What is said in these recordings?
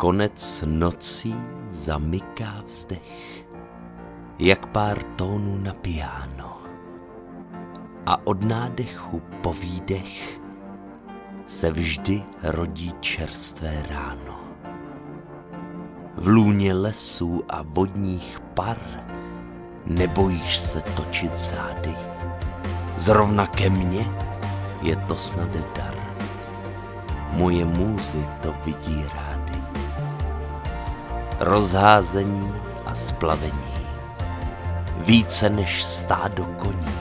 Konec nocí zamyká vzdech, jak pár tónů na piano. A od nádechu po výdech se vždy rodí čerstvé ráno. V lůně lesů a vodních par nebojíš se točit zády. Zrovna ke mně je to snad dar. Moje můzy to vidí rády. Rozházení a splavení, více než stádo koní.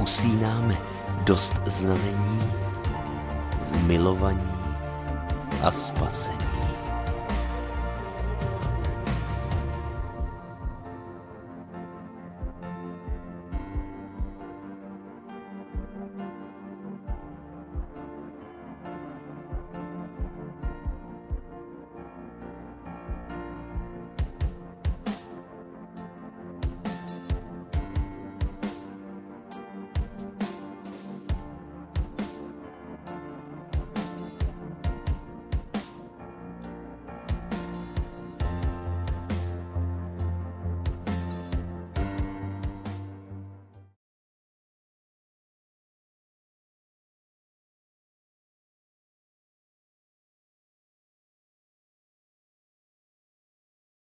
Usínáme dost znamení, zmilovaní a spasení.